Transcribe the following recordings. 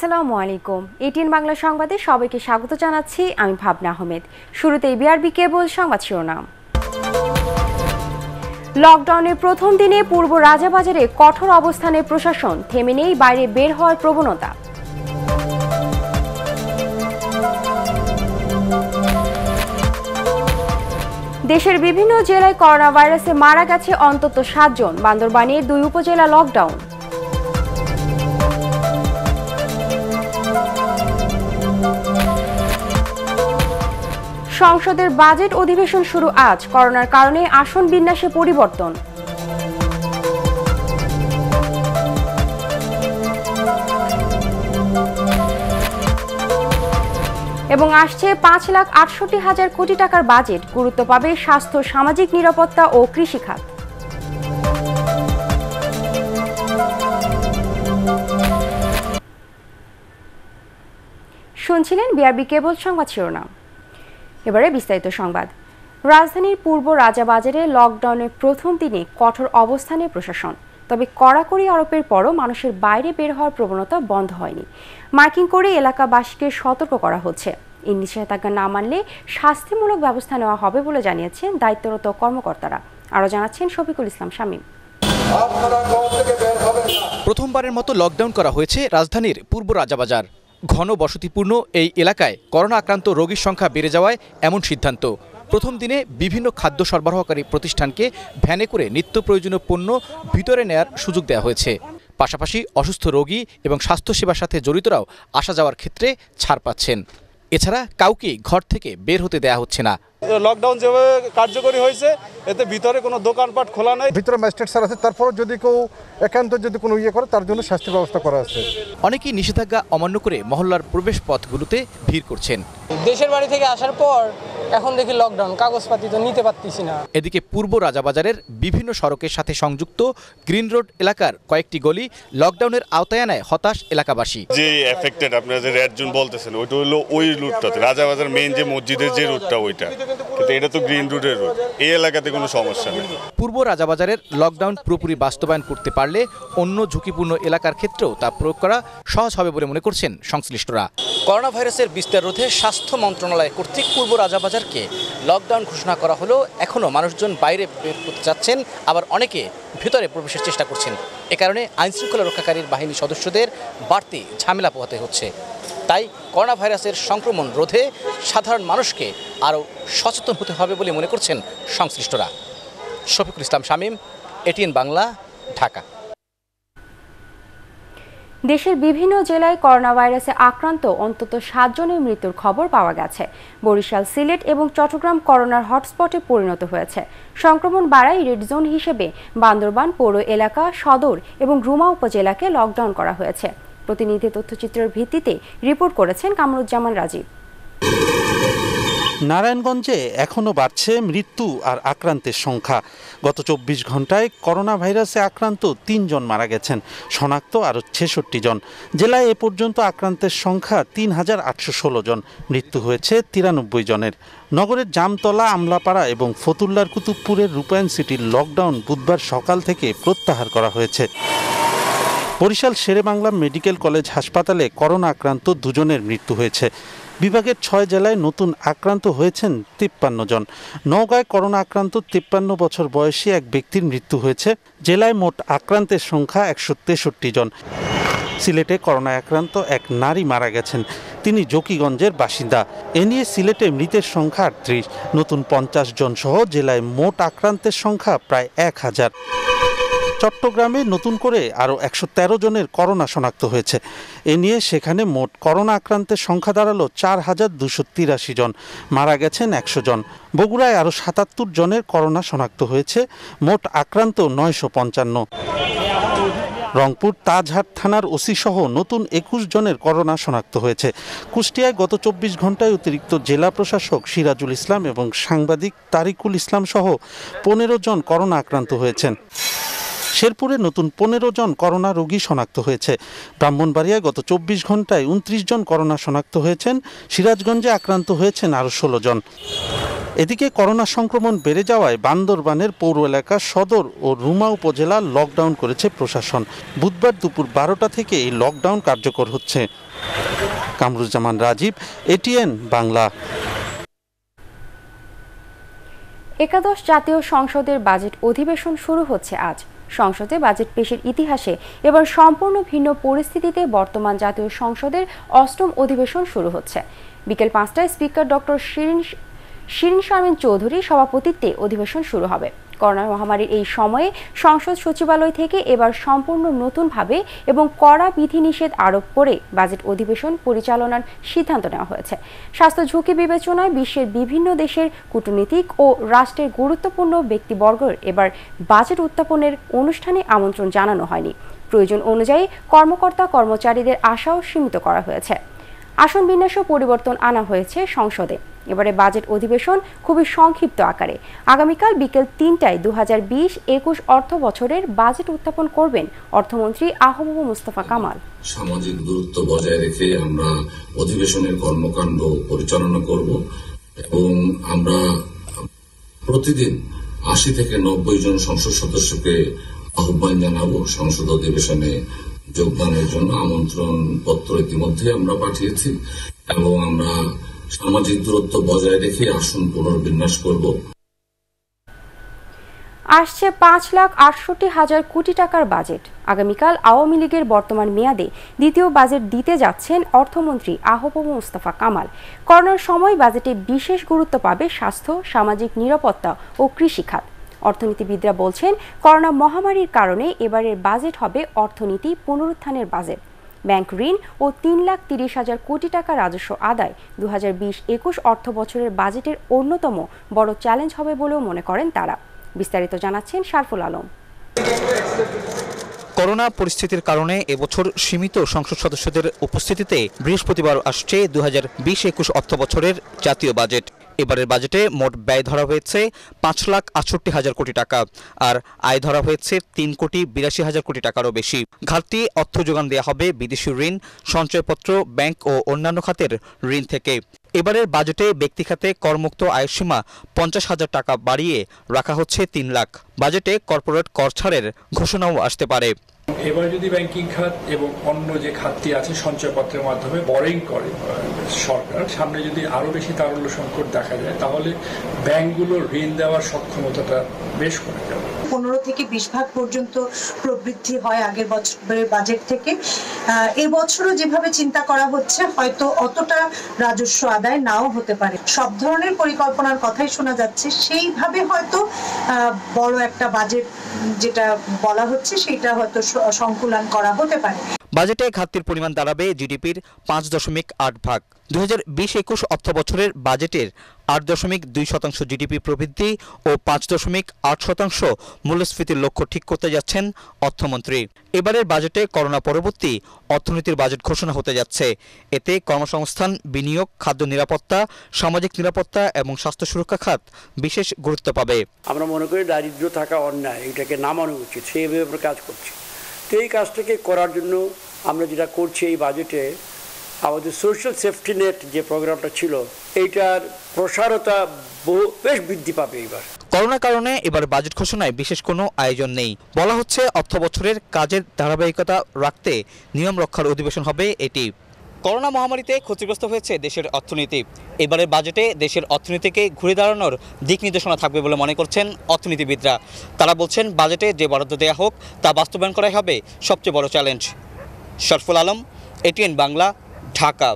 আসসালামু আলাইকুম। এটিএন বাংলা সংবাদে সবাইকে স্বাগত জানাচ্ছি, আমি ভাবনা আহমেদ। শুরুতেই বিআরবি কেবল সংবাদ শিরোনাম। লকডাউনের প্রথম দিনে পূর্ব রাজাবাজারে কঠোর অবস্থানে প্রশাসন, থেমে নেই বাইরে বের হওয়ার প্রবণতা। দেশের বিভিন্ন জেলায় করোনা ভাইরাসে মারা গেছে অন্তত সাতজন। বান্দরবানের দুই উপজেলা লকডাউন। সংসদের বাজেট অধিবেশন শুরু আজ। করোনার কারণে আসন বিন্যাসে পরিবর্তন। এবং আসছে পাঁচ লাখ আটষট্টি হাজার কোটি টাকার বাজেট। গুরুত্ব পাবে স্বাস্থ্য, সামাজিক নিরাপত্তা ও কৃষিখাত। শুনছিলেন বিআরবি কেবল সংবাদ শিরোনাম। এবারে বিস্তারিত সংবাদ। রাজধানীর পূর্ব রাজাবাজারে লকডাউনের প্রথম দিনে কঠোর অবস্থানে প্রশাসন তবে কড়াকড়ি আরোপের পরও মানুষের বাইরে বের হওয়ার প্রবণতা বন্ধ হয়নি। মার্কিং করে এলাকাবাসীকে সতর্ক করা হচ্ছে। এই নিষেধাজ্ঞা না মানলে শাস্তিমূলক ব্যবস্থা নেওয়া হবে বলে জানিয়েছেন দায়িত্বরত কর্মকর্তারা। আরও জানাচ্ছেন শফিকুল ইসলাম শামীম। প্রথমবারের মতো লকডাউন করা হয়েছে রাজধানীর পূর্ব রাজাবাজার। ঘন বসতিপূর্ণ এই এলাকায় করোনা আক্রান্ত রোগীর সংখ্যা বেড়ে যাওয়ায় এমন সিদ্ধান্ত। প্রথম দিনে বিভিন্ন খাদ্য সরবরাহকারী প্রতিষ্ঠানকে ভ্যানে করে নিত্য প্রয়োজনীয় পণ্য ভিতরে নেয়ার সুযোগ দেওয়া হয়েছে। পাশাপাশি অসুস্থ রোগী এবং স্বাস্থ্যসেবার সাথে জড়িতরাও আসা যাওয়ার ক্ষেত্রে ছাড় পাচ্ছেন। এছাড়া কাউকে ঘর থেকে বের হতে দেয়া হচ্ছে না। লকডাউন যেভাবে কার্যকরী হয়েছে এতে ভিতরে কোনো দোকানপাট খোলা নাই। ভিতরে ম্যাজিস্ট্রেট স্যার আছে তারপরও যদি কেউ একান্ত যদি কোনো ইয়ে করে তার জন্য শাস্তির ব্যবস্থা করা আছে। অনেকেই নিষেধাজ্ঞা অমান্য করে মহল্লার প্রবেশ পথগুলোতে ভিড় করছেন। দেশের বাড়ি থেকে আসার পর এখন দেখি লকডাউন কাগজপাতি তো নিতে পারতেছি না। এদিকে পূর্ব রাজাবাজারের বিভিন্ন সড়কের সাথে সংযুক্ত গ্রিন রোড এলাকার কয়েকটি গলি লকডাউনের আওতায় আনায় হতাশ এলাকাবাসী। যে এফেক্টেড আপনারা যে রেড জোন বলতেছেন ওইটা হলো ওই রুটটাতে রাজাবাজার মেইন যে মসজিদের যে রুটটা ওইটা। কিন্তু এটা তো গ্রিন রুটের রুট এই এলাকাতে কোনো সমস্যা নেই। পূর্ব রাজাবাজারের লকডাউন পুরোপুরি বাস্তবায়ন করতে পারলে অন্য ঝুঁকিপূর্ণ এলাকার ক্ষেত্রেও তা প্রয়োগ করা সহজ হবে বলে মনে করছেন সংশ্লিষ্টরা। করোনা ভাইরাসের বিস্তার রোধে স্বাস্থ্য মন্ত্রণালয় কর্তৃক পূর্ব রাজাবাজারকে লকডাউন ঘোষণা করা হলেও এখনও মানুষজন বাইরে বের করতে চাচ্ছেন আবার অনেকে ভেতরে প্রবেশের চেষ্টা করছেন। এ কারণে আইনশৃঙ্খলা রক্ষাকারীর বাহিনী সদস্যদের বাড়তি ঝামেলা পোহাতে হচ্ছে। তাই করোনা ভাইরাসের সংক্রমণ রোধে সাধারণ মানুষকে আরও সচেতন হতে হবে বলে মনে করছেন সংশ্লিষ্টরা। শফিকুল ইসলাম শামীম, এটিএন বাংলা, ঢাকা। দেশের বিভিন্ন জেলায় করোনা ভাইরাসে আক্রান্ত অন্তত সাতজনের মৃত্যুর খবর পাওয়া গেছে। বরিশাল, সিলেট এবং চট্টগ্রাম করোনার হটস্পটে পরিণত হয়েছে। সংক্রমণ বাড়ায় রেড জোন হিসেবে বান্দরবান, পৌর এলাকা, সদর এবং রুমা উপজেলাকে লকডাউন করা হয়েছে। প্রতিনিধি তথ্যচিত্রের ভিত্তিতে রিপোর্ট করেছেন কামরুজ্জামান রাজীব। নারায়ণগঞ্জে এখনও বাড়ছে মৃত্যু আর আক্রান্তের সংখ্যা। গত চব্বিশ ঘন্টায় করোনা ভাইরাসে আক্রান্ত তিনজন মারা গেছেন, শনাক্ত আরও ছেষট্টি জন। জেলায় এ পর্যন্ত আক্রান্তের সংখ্যা তিন হাজার আটশো ষোলো জন। মৃত্যু হয়েছে তিরানব্বই জনের। নগরের জামতলা, আমলাপাড়া এবং ফতুল্লার কুতুবপুরের রূপায়ণ সিটির লকডাউন বুধবার সকাল থেকে প্রত্যাহার করা হয়েছে। বরিশাল শেরেবাংলা মেডিকেল কলেজ হাসপাতালে করোনা আক্রান্ত দুজনের মৃত্যু হয়েছে। বিভাগের ছয় জেলায় নতুন আক্রান্ত হয়েছেন তিপ্পান্ন জন। নওগাঁয় করোনা আক্রান্ত তিপ্পান্ন বছর বয়সী এক ব্যক্তির মৃত্যু হয়েছে। জেলায় মোট আক্রান্তের সংখ্যা একশো তেষট্টি জন। সিলেটে করোনায় আক্রান্ত এক নারী মারা গেছেন। তিনি জকিগঞ্জের বাসিন্দা। এ নিয়ে সিলেটে মৃতের সংখ্যা আটত্রিশ। নতুন পঞ্চাশ জন সহ জেলায় মোট আক্রান্তের সংখ্যা প্রায় এক হাজার। চট্টগ্রামে নতুন করে আরও একশো তেরো জনের করোনা শনাক্ত হয়েছে। এ নিয়ে সেখানে মোট করোনা আক্রান্তের সংখ্যা দাঁড়াল চার হাজার দুশো তিরাশি জন। মারা গেছেন একশো জন। বগুড়ায় আরও সাতাত্তর জনের করোনা শনাক্ত হয়েছে, মোট আক্রান্ত নয়শো পঞ্চান্ন। রংপুর তাজহাট থানার ওসি সহ নতুন একুশ জনের করোনা শনাক্ত হয়েছে। কুষ্টিয়ায় গত চব্বিশ ঘন্টায় অতিরিক্ত জেলা প্রশাসক সিরাজুল ইসলাম এবং সাংবাদিক তারিকুল ইসলাম সহ পনেরো জন করোনা আক্রান্ত হয়েছেন। শেরপুরে নতুন পনেরো জন করোনা রোগী শনাক্ত হয়েছে। ব্রাহ্মণবাড়িয়ায় গত চব্বিশ ঘন্টায় উনত্রিশ জন করোনা শনাক্ত হয়েছেন। সিরাজগঞ্জে আক্রান্ত হয়েছেন আরও ষোলো জন। এদিকে করোনা সংক্রমণ বেড়ে যাওয়ায় বান্দরবানের পৌর এলাকা সদর ও রুমা উপজেলা লকডাউন করেছে প্রশাসন। বুধবার দুপুর বারোটা থেকে এই লকডাউন কার্যকর হচ্ছে। কামরুজ্জামান রাজীব এটিএন বাংলা। একাদশ জাতীয় সংসদের বাজেট অধিবেশন শুরু হচ্ছে আজ। সংসদে বাজেট পেশের ইতিহাসে এবার সম্পূর্ণ ভিন্ন পরিস্থিতিতে বর্তমান জাতীয় সংসদের অষ্টম অধিবেশন শুরু হচ্ছে। বিকেল পাঁচটায় স্পিকার ডক্টর শিরিন শিরিন শারমিন চৌধুরী সভাপতিত্বে অধিবেশন শুরু হবে। করোনা মহামারীর এই সময়ে সংসদ সচিবালয় থেকে এবার সম্পূর্ণ নতুনভাবে এবং কড়া বিধিনিষেধ আরোপ করে বাজেট অধিবেশন পরিচালনার সিদ্ধান্ত নেওয়া হয়েছে। স্বাস্থ্য ঝুঁকি বিবেচনায় বিশ্বের বিভিন্ন দেশের কূটনীতিক ও রাষ্ট্রের গুরুত্বপূর্ণ ব্যক্তিবর্গের এবার বাজেট উত্থাপনের অনুষ্ঠানে আমন্ত্রণ জানানো হয়নি। প্রয়োজন অনুযায়ী কর্মকর্তা কর্মচারীদের আশাও সীমিত করা হয়েছে। আসন বিন্যাসও পরিবর্তন আনা হয়েছে সংসদে। এবারে বাজেট অধিবেশন খুবই সংক্ষিপ্ত আকারে। আগামীকাল বিকেল তিনটায় দু হাজার বিশ একুশ অর্থ বছরের বাজেট উত্থাপন করবেন অর্থমন্ত্রী আহবুবু মুস্তফা কামাল। সামাজিক দূরত্ব বজায় রেখে আমরা অধিবেশনের কর্মকাণ্ড পরিচালনা করব এবং আমরা প্রতিদিন আশি থেকে নব্বই জন সংসদ সদস্যকে আহ্বান জানাব সংসদ অধিবেশনে যোগদানের জন্য। আমন্ত্রণ পত্র ইতিমধ্যে আমরা পাঠিয়েছি এবং আমরা সামাজিক দূরত্ব বজায় রেখে আসন পুনর্বিন্যাস করব। আসছে পাঁচ লাখ আটষট্টি হাজার কোটি টাকার বাজেট। আগামীকাল আওয়ামী লীগের বর্তমান মেয়াদে দ্বিতীয় বাজেট দিতে যাচ্ছেন অর্থমন্ত্রী আহবুব মুস্তফা কামাল। করোনার সময় বাজেটে বিশেষ গুরুত্ব পাবে স্বাস্থ্য, সামাজিক নিরাপত্তা ও কৃষিখাত অর্থনীতিবিদরা বলছেন, করোনা মহামারীর কারণে এবারের বাজেট হবে অর্থনীতি পুনরুত্থানের বাজেট। ব্যাংক ঋণ ও তিন লাখ তিরিশ হাজার কোটি টাকা রাজস্ব আদায়। দু হাজার বিশ একুশ অর্থ বছরের বাজেটের অন্যতম বড় চ্যালেঞ্জ হবে বলেও মনে করেন তারা। বিস্তারিত জানাচ্ছেন শারফুল আলম। করোনা পরিস্থিতির কারণে এবছর সীমিত সংসদ সদস্যদের উপস্থিতিতে বৃহস্পতিবার আসছে দু হাজার বিশ একুশ অর্থ বছরের জাতীয় বাজেট। এবারের বাজেটে মোট ব্যয় ধরা হয়েছে পাঁচ লাখ আটষট্টি হাজার কোটি টাকা, আর আয় ধরা হয়েছে তিন কোটি বিরাশি হাজার কোটি টাকারও বেশি। ঘাটতি অর্থ যোগান দেওয়া হবে বিদেশি ঋণ, সঞ্চয়পত্র, ব্যাংক ও অন্যান্য খাতের ঋণ থেকে। এবারের বাজেটে ব্যক্তি খাতে করমুক্ত আয়ের সীমা পঞ্চাশ হাজার টাকা বাড়িয়ে রাখা হচ্ছে তিন লাখ। বাজেটে কর্পোরেট কর ছাড়ের ঘোষণাও আসতে পারে। এবার যদি ব্যাংকিং খাত এবং অন্য যে খাতটি আছে সঞ্চয়পত্রের মাধ্যমে বরিং করে সরকার, সামনে যদি আরও বেশি তারল্য সংকট দেখা যায়, তাহলে ব্যাংকগুলোর ঋণ দেওয়ার সক্ষমতাটা বেশ কমে যাবে। পনেরো থেকে বিশ ভাগ পর্যন্ত প্রবৃদ্ধি হয় আগের বছরের বাজেট থেকে। এবছরও যেভাবে চিন্তা করা হচ্ছে, হয়তো অতটা রাজস্ব আদায় নাও হতে পারে। সব ধরনের পরিকল্পনার কথাই শোনা যাচ্ছে। সেইভাবে হয়তো বড় একটা বাজেট যেটা বলা হচ্ছে, সেটা হয়তো সংকুলান করা হতে পারে। বাজেটে ঘাটতির পরিমাণ দাঁড়াবে জিডিপির পাঁচ দশমিক আট ভাগ। দু হাজার বিশ একুশ অর্থ বছরের বাজেটের আট দশমিক দুই শতাংশ জিডিপি প্রবৃদ্ধি ও পাঁচ দশমিক আট শতাংশ মূল্যস্ফীতির লক্ষ্য ঠিক করতে যাচ্ছেন অর্থমন্ত্রী। এবারের বাজেটে করোনা পরবর্তী অর্থনীতির বাজেট ঘোষণা হতে যাচ্ছে। এতে কর্মসংস্থান বিনিয়োগ খাদ্য নিরাপত্তা সামাজিক নিরাপত্তা এবং স্বাস্থ্য সুরক্ষা খাত বিশেষ গুরুত্ব পাবে। আমরা মনে করি দারিদ্র থাকা অন্যায় এটাকে নামানো উচিত। সেইভাবে কাজ করছি। তো এই কাজটাকে করার জন্য আমরা যেটা করছি এই বাজেটে আমাদের সোশ্যাল সেফটি নেট যে প্রোগ্রামটা ছিল, এইটার প্রসারতা বহু, বেশ বৃদ্ধি পাবে এবার করোনার কারণে এবার বাজেট ঘোষণায় বিশেষ কোনো আয়োজন নেই। বলা হচ্ছে অর্থ বছরের কাজের ধারাবাহিকতা রাখতে নিয়ম রক্ষার অধিবেশন হবে এটি। করোনা মহামারীতে ক্ষতিগ্রস্ত হয়েছে দেশের অর্থনীতি। এবারের বাজেটে দেশের অর্থনীতিকে ঘুরে দাঁড়ানোর দিক নির্দেশনা থাকবে বলে মনে করছেন অর্থনীতিবিদরা। তারা বলছেন, বাজেটে যে বরাদ্দ দেওয়া হোক, তা বাস্তবায়ন করাই হবে সবচেয়ে বড় challenge. Sharful Alam, ATN Bangla, Dhaka.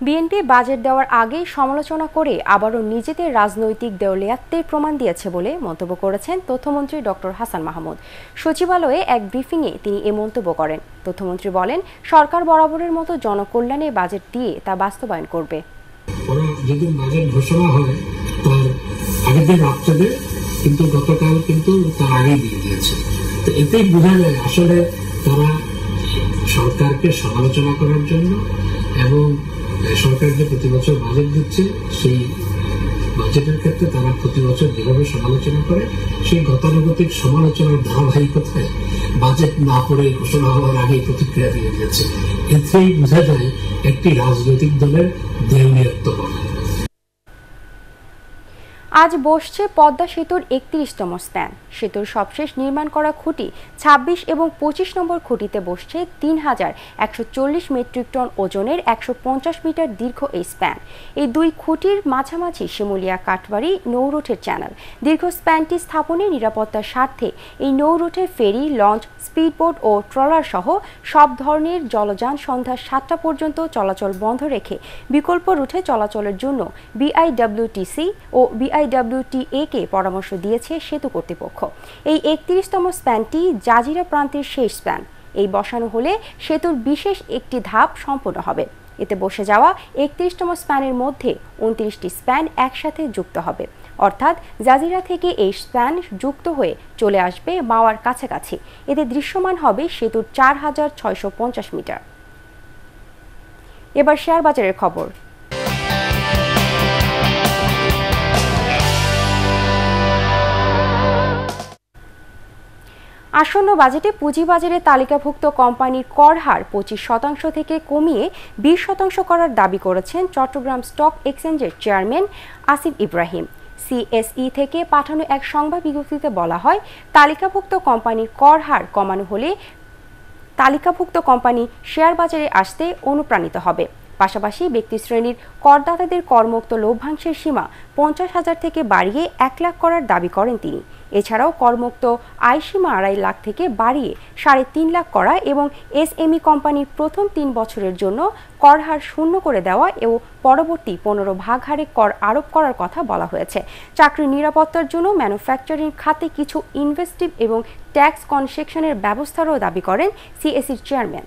BNP budget দেওয়ার আগেই সমালোচনা করে আবারও নিজেদের রাজনৈতিক দেউলিয়াত্বের প্রমাণ দিয়েছে বলে মন্তব্য করেছেন তথ্যমন্ত্রী ডক্টর হাসান মাহমুদ। সচিবালয়ে এক ব্রিফিংয়ে তিনি এ মন্তব্য করেন। তথ্যমন্ত্রী বলেন, সরকার বরাবরের মতো জনকল্যাণে বাজেট দিয়ে তা বাস্তবায়ন করবে। কিন্তু গতকাল কিন্তু তার আগেই দিয়ে দিয়েছে। তো এতেই বোঝা যায় আসলে তারা সরকারকে সমালোচনা করার জন্য এবং সরকার যে প্রতি বছর বাজেট দিচ্ছে, সেই বাজেটের ক্ষেত্রে তারা প্রতি বছর যেভাবে সমালোচনা করে, সেই গতানুগতিক সমালোচনার ধারাবাহিকতায় বাজেট না পড়ে ঘোষণা হওয়ার আগে প্রতিক্রিয়া দিয়ে দিয়েছে। এতেই বোঝা যায় একটি রাজনৈতিক দলের দেউলিয়ত্বপনা আজ বসছে পদ্মা সেতুর একত্রিশতম স্প্যান সেতুর সবশেষ নির্মাণ করা খুঁটি ২৬ এবং পঁচিশ নম্বর খুঁটিতে বসছে তিন হাজার একশো চল্লিশ মেট্রিক টন ওজনের একশো পঞ্চাশ মিটার দীর্ঘ এই স্প্যান। এই দুই খুঁটির মাঝামাঝি শিমুলিয়া কাঠবাড়ি নৌরুটের চ্যানেল। দীর্ঘ স্প্যানটি স্থাপনে নিরাপত্তার স্বার্থে এই নৌরুটের ফেরি, লঞ্চ, স্পিডবোট ও ট্রলার সহ সব ধরনের জলযান সন্ধ্যা সাতটা পর্যন্ত চলাচল বন্ধ রেখে বিকল্প রুটে চলাচলের জন্য বিআইডব্লিউটিসি ও বিআইডব্লিউটিএ কে পরামর্শ দিয়েছে সেতু কর্তৃপক্ষ। এই একত্রিশতম স্প্যানটি জাজিরা প্রান্তের শেষ স্প্যান। এই বসানো হলে সেতুর বিশেষ একটি ধাপ সম্পন্ন হবে। এতে বসে যাওয়া একত্রিশতম স্প্যানের মধ্যে উনত্রিশটি স্প্যান একসাথে যুক্ত হবে। অর্থাৎ জাজিরা থেকে এই স্প্যান যুক্ত হয়ে চলে আসবে মাওয়ার কাছাকাছি। এতে দৃশ্যমান হবে সেতুর চার হাজার ছয়শো পঞ্চাশ মিটার। এবার শেয়ার বাজারের খবর। আসন্ন বাজেটে পুঁজিবাজারে তালিকাভুক্ত কোম্পানির কর হার পঁচিশ শতাংশ থেকে কমিয়ে বিশ শতাংশ করার দাবি করেছেন চট্টগ্রাম স্টক এক্সচেঞ্জের চেয়ারম্যান আসিফ ইব্রাহিম। সিএসই থেকে পাঠানো এক সংবাদ বিজ্ঞপ্তিতে বলা হয়, তালিকাভুক্ত কোম্পানির কর হার কমানো হলে তালিকাভুক্ত কোম্পানি শেয়ার বাজারে আসতে অনুপ্রাণিত হবে। পাশাপাশি ব্যক্তি শ্রেণির করদাতাদের করমুক্ত লভ্যাংশের সীমা পঞ্চাশ হাজার থেকে বাড়িয়ে এক লাখ করার দাবি করেন তিনি। এছাড়াও করমুক্ত আয় সীমা আড়াই লাখ থেকে বাড়িয়ে সাড়ে তিন লাখ করা এবং এসএমই কোম্পানির প্রথম তিন বছরের জন্য কর হার শূন্য করে দেওয়া এবং পরবর্তী পনেরো ভাগ হারে কর আরোপ করার কথা বলা হয়েছে। চাকরির নিরাপত্তার জন্য ম্যানুফ্যাকচারিং খাতে কিছু ইনভেস্টিভ এবং ট্যাক্স কনসেকশনের ব্যবস্থারও দাবি করেন সিএসির chairman.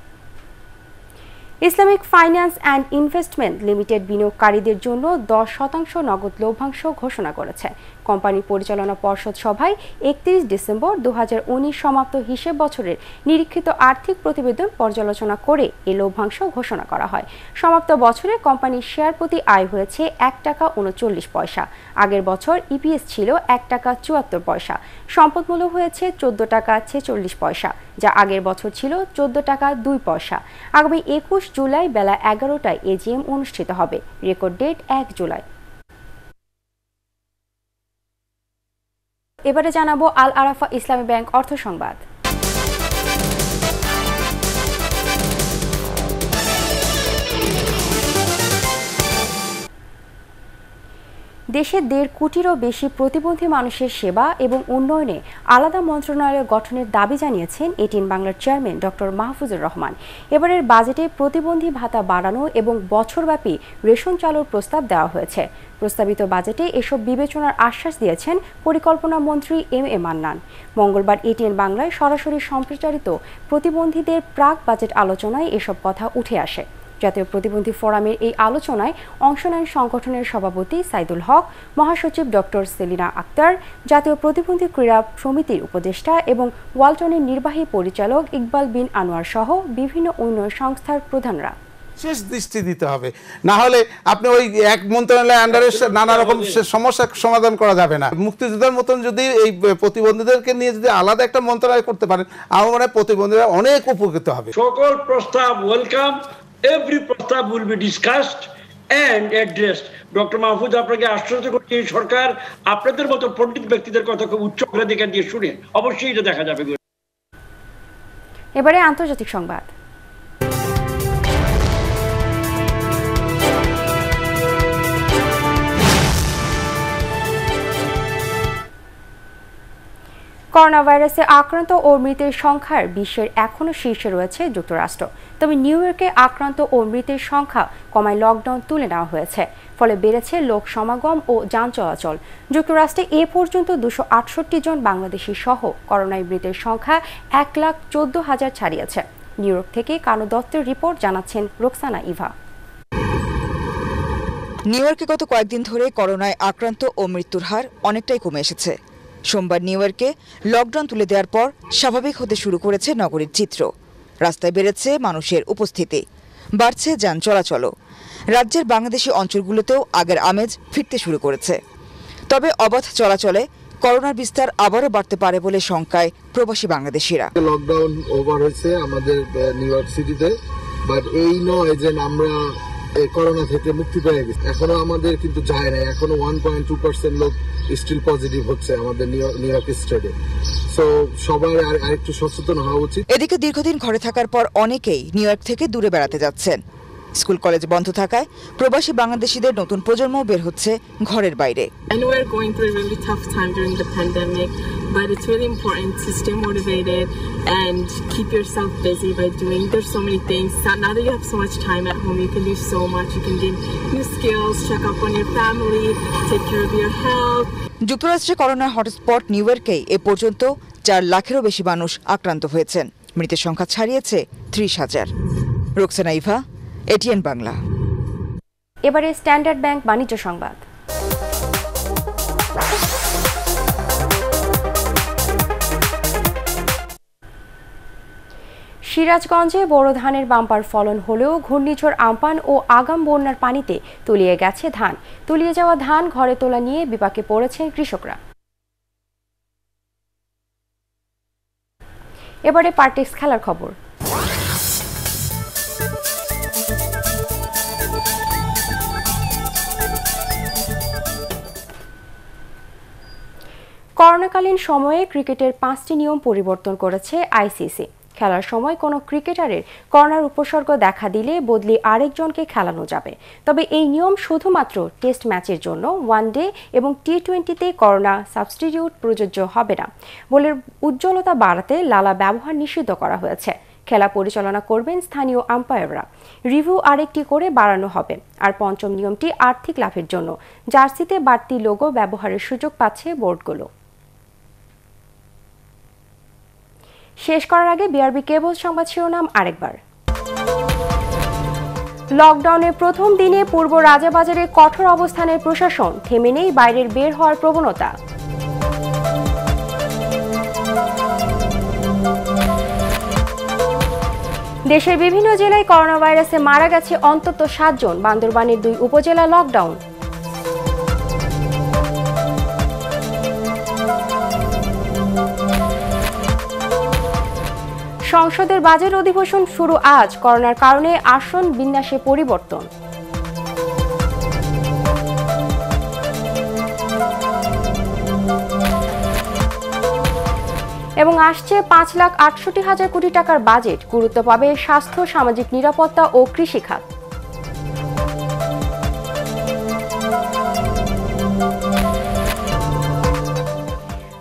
Islamic finance and investment limited বিনিয়োগকারীদের জন্য দশ শতাংশ নগদ লভ্যাংশ ঘোষণা করেছে। কোম্পানির পরিচালনা পর্ষদ সভায় একত্রিশ ডিসেম্বর দু হাজার উনিশ সমাপ্ত হিসেব বছরের নিরীক্ষিত আর্থিক প্রতিবেদন পর্যালোচনা করে এই লভ্যাংশ ঘোষণা করা হয়। সমাপ্ত বছরে কোম্পানির শেয়ার প্রতি আয় হয়েছে এক টাকা উনচল্লিশ পয়সা। আগের বছর ইপিএস ছিল এক টাকা চুয়াত্তর পয়সা। সম্পদমূল্য হয়েছে চোদ্দ টাকা ছেচল্লিশ পয়সা, যা আগের বছর ছিল চোদ্দ টাকা দুই পয়সা। আগামী একুশ জুলাই বেলা এগারোটায় এজিএম অনুষ্ঠিত হবে। রেকর্ড ডেট এক জুলাই। এবারে জানাব আল আরাফা ইসলামী ব্যাংক অর্থ সংবাদ। দেশে দেড় কোটিরও বেশি প্রতিবন্ধী মানুষের সেবা এবং উন্নয়নে আলাদা মন্ত্রণালয় গঠনের দাবি জানিয়েছেন এটিন বাংলার চেয়ারম্যান ডক্টর মাহফুজুর রহমান। এবারের বাজেটে প্রতিবন্ধী ভাতা বাড়ানো এবং বছরব্যাপী রেশন চালুর প্রস্তাব দেওয়া হয়েছে। প্রস্তাবিত বাজেটে এসব বিবেচনার আশ্বাস দিয়েছেন পরিকল্পনা মন্ত্রী এম এ মান্নান। মঙ্গলবার এটিএন বাংলায় সরাসরি সম্প্রচারিত প্রতিবন্ধীদের প্রাক বাজেট আলোচনায় এসব কথা উঠে আসে। জাতীয় প্রতিবন্ধী ফোরামের এই আলোচনায় অংশ নেন সংগঠনের সভাপতি সাইদুল হক মহাসচিব ডক্টর সেলিনা আক্তার জাতীয় প্রতিবন্ধী ক্রীড়া সমিতির উপদেষ্টা এবং ওয়ালটনের নির্বাহী পরিচালক ইকবাল বিন আনোয়ার সহ বিভিন্ন উন্নয়ন সংস্থার প্রধানরা। শেষ দৃষ্টি দিতে হবে। না হলে আপনি ওই এক মন্ত্রণালয়ের আন্ডারে নানা রকম সমস্যা সমাধান করা যাবে না। মুক্তিযোদ্ধার মতন যদি এই প্রতিবন্ধীদেরকে নিয়ে যদি আলাদা একটা মন্ত্রণালয় করতে পারেন আমার মনে হয় প্রতিবন্ধীরা অনেক উপকৃত হবে। সকল প্রস্তাব ওয়েলকাম every প্রস্তাব will be discussed and addressed. Doctor Mahfuz আপনাকে আশ্বস্ত করছে, এই সরকার আপনাদের মতো পণ্ডিত ব্যক্তিদের কথা খুব উচ্চ অগ্রাধিকার দিয়ে শুনে অবশ্যই এটা দেখা যাবে। এবারে আন্তর্জাতিক সংবাদ। করোনা ভাইরাসে আক্রান্ত ও মৃতের সংখ্যার বিশ্বের এখনও শীর্ষে রয়েছে যুক্তরাষ্ট্র। তবে নিউ ইয়র্কে আক্রান্ত ও মৃতের সংখ্যা কমায় লকডাউন তুলে নেওয়া হয়েছে। ফলে বেড়েছে লোক সমাগম ও যান চলাচল। যুক্তরাষ্ট্রে এ পর্যন্ত দুশো আটষট্টি জন বাংলাদেশি সহ করোনায় মৃতের সংখ্যা এক লাখ চোদ্দ হাজার ছাড়িয়েছে। নিউ ইয়র্ক থেকে কানু দত্তের রিপোর্ট জানাচ্ছেন রোকসানা ইভা। নিউ ইয়র্কে গত কয়েকদিন ধরে করোনায় আক্রান্ত ও মৃত্যুর হার অনেকটাই কমে এসেছে। সোমবার নিউ ইয়র্কে লকডাউন তুলে দেওয়ার পর স্বাভাবিক হতে শুরু করেছে নগরীর চিত্র। রাস্তায় বেড়েছে মানুষের উপস্থিতি। বাড়ছে যান চলাচলও। রাজ্যের বাংলাদেশি অঞ্চলগুলোতেও আগের আমেজ ফিরতে শুরু করেছে। তবে অবাধ চলাচলে করোনার বিস্তার আবারও বাড়তে পারে বলে শঙ্কায় প্রবাসী বাংলাদেশিরা। লকডাউন ওভার হয়েছে আমাদের নিউ ইয়র্ক সিটিতে বাট এই নয় যে আমরা করোনা থেকে মুক্তি পেয়ে গেছে। এখনও আমাদের কিন্তু যায় না এখনও ওয়ান পয়েন্ট টু পার্সেন্ট লোক স্টিল পজিটিভ হচ্ছে আমাদের নিউ ইয়র্ক স্টেটে। সো সবাই আর আরেকটু সচেতন হওয়া উচিত। এদিকে দীর্ঘদিন ঘরে থাকার পর অনেকেই নিউ ইয়র্ক থেকে দূরে বেড়াতে যাচ্ছেন। স্কুল কলেজ বন্ধ থাকায় প্রবাসী বাংলাদেশিদের নতুন প্রজন্ম বের হচ্ছে ঘরের বাইরে। যুক্তরাষ্ট্রে করোনা হটস্পট নিউ ইয়র্কে এ পর্যন্ত চার লাখেরও বেশি মানুষ আক্রান্ত হয়েছেন। মৃতের সংখ্যা ছাড়িয়েছে ত্রিশ হাজার। রোকসানা ইভা এটিএন বাংলা। এবারে স্ট্যান্ডার্ড ব্যাংক বাণিজ্য সংবাদ। সিরাজগঞ্জে বোরো ধানের বাম্পার ফলন হলেও ঘূর্ণিঝড় আমপান ও আগাম বন্যার পানিতে তলিয়ে গেছে ধান। তলিয়ে যাওয়া ধান ঘরে তোলা নিয়ে বিপাকে পড়েছেন কৃষকরা। এবারে পার্টিক্স খেলার খবর। করোনাকালীন সময়ে ক্রিকেটের পাঁচটি নিয়ম পরিবর্তন করেছে আইসিসি। খেলার সময় কোনো ক্রিকেটারের করোনার উপসর্গ দেখা দিলে বদলি আরেকজনকে খেলানো যাবে। তবে এই নিয়ম শুধুমাত্র টেস্ট ম্যাচের জন্য ওয়ানডে এবং টি টোয়েন্টিতে করোনা সাবস্টিটিউট প্রযোজ্য হবে না। বলে উজ্জ্বলতা বাড়াতে লালা ব্যবহার নিষিদ্ধ করা হয়েছে। খেলা পরিচালনা করবেন স্থানীয় আম্পায়াররা। রিভিউ আরেকটি করে বাড়ানো হবে। আর পঞ্চম নিয়মটি আর্থিক লাভের জন্য। জার্সিতে বাড়তি লোগো ব্যবহারের সুযোগ পাচ্ছে বোর্ডগুলো। শেষ করার আগে বিআরবি কেবল সংবাদ শিরোনাম আরেকবার। লকডাউনের প্রথম দিনে পূর্ব রাজাবাজারে কঠোর অবস্থানের প্রশাসন, থেমে নেই বাইরের বের হওয়ার প্রবণতা। দেশের বিভিন্ন জেলায় করোনা ভাইরাসে মারা গেছে অন্তত সাতজন। বান্দরবানের দুই উপজেলা লকডাউন। সংসদের বাজেট অধিবেশন শুরু আজ। করোনার কারণে আসন বিন্যাসে পরিবর্তন। এবং আসছে পাঁচ লাখ আটষট্টি হাজার কোটি টাকার বাজেট। গুরুত্ব পাবে স্বাস্থ্য, সামাজিক নিরাপত্তা ও কৃষিখাত।